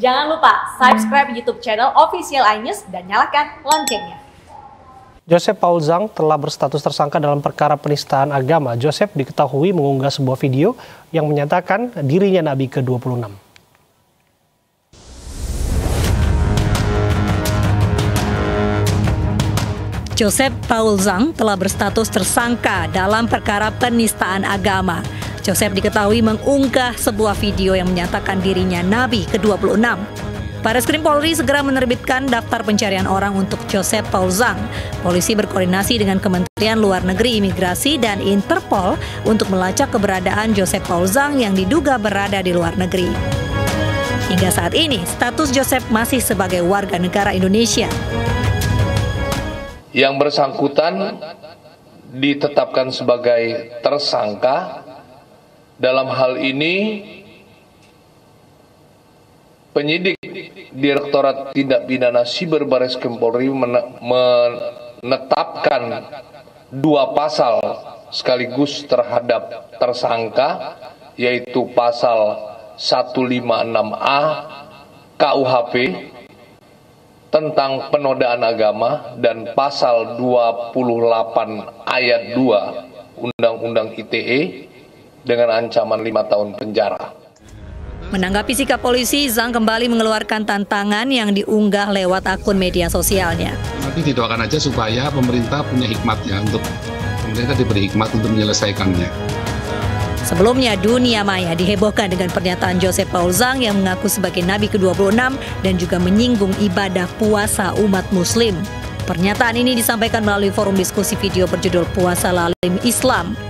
Jangan lupa subscribe YouTube channel Official iNews dan nyalakan loncengnya. Joseph Paul Zhang telah berstatus tersangka dalam perkara penistaan agama. Joseph diketahui mengunggah sebuah video yang menyatakan dirinya Nabi ke-26. Joseph Paul Zhang telah berstatus tersangka dalam perkara penistaan agama. Joseph diketahui mengunggah sebuah video yang menyatakan dirinya Nabi ke-26. Baris Krim Polri segera menerbitkan daftar pencarian orang untuk Joseph Paul Zhang. Polisi berkoordinasi dengan Kementerian Luar Negeri Imigrasi dan Interpol untuk melacak keberadaan Joseph Paul Zhang yang diduga berada di luar negeri. Hingga saat ini, status Joseph masih sebagai warga negara Indonesia yang bersangkutan ditetapkan sebagai tersangka dalam hal ini penyidik Direktorat Tindak Pidana Siber Baris Krim Polri menetapkan dua pasal sekaligus terhadap tersangka yaitu pasal 156A KUHP tentang penodaan agama dan pasal 28 ayat 2 Undang-Undang ITE dengan ancaman lima tahun penjara. Menanggapi sikap polisi, Zhang kembali mengeluarkan tantangan yang diunggah lewat akun media sosialnya. Tapi didoakan aja supaya pemerintah punya hikmat ya untuk pemerintah diberi hikmat untuk menyelesaikannya. Sebelumnya, dunia maya dihebohkan dengan pernyataan Joseph Paul Zhang yang mengaku sebagai Nabi ke-26 dan juga menyinggung ibadah puasa umat muslim. Pernyataan ini disampaikan melalui forum diskusi video berjudul Puasa Lalim Islam.